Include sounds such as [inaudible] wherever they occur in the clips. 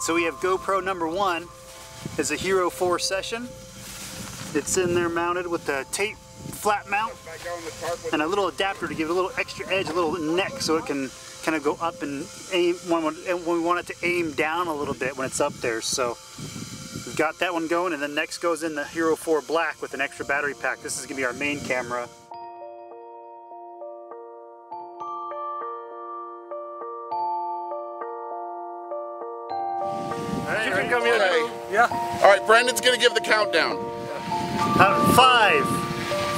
So we have GoPro number one is a Hero 4 session. It's in there mounted with the tape flat mount and a little adapter to give it a little extra edge, a little neck so it can kind of go up and aim when, we want it to aim down a little bit when it's up there. So we've got that one going and then next goes in the Hero 4 Black with an extra battery pack. This is gonna be our main camera. Brandon's gonna give the countdown. Uh, five,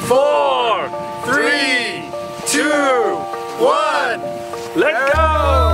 Four, three, two, one. Let's go!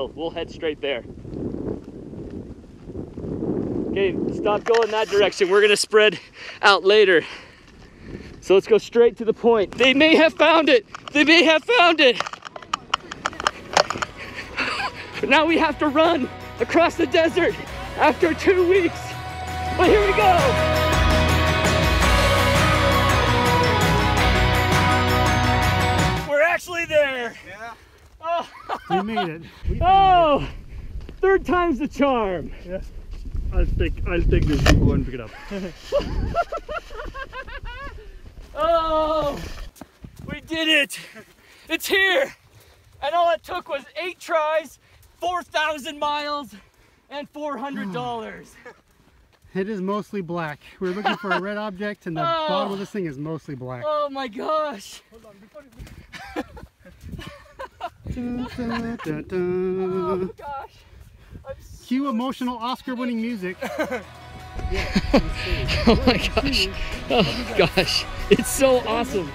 Deal. We'll head straight there. Okay, stop going that direction. We're gonna spread out later. So let's go straight to the point. They may have found it. They may have found it. But now we have to run across the desert after two weeks. But here we go. We're actually there. Yeah. Oh. [laughs] We made it. Oh, third time's the charm. I'll take I'll take this. You go and pick it up. [laughs] Oh, we did it. It's here. And all it took was eight tries, 4,000 miles, and $400. It is mostly black. We're looking for a red [laughs] object, and the Oh. bottom of oh. this thing is mostly black. oh my gosh. Dun, dun, dun, Oh gosh. I'm so Cue emotional Oscar-winning music. [laughs] [laughs] Oh my gosh. Oh gosh. It's so awesome.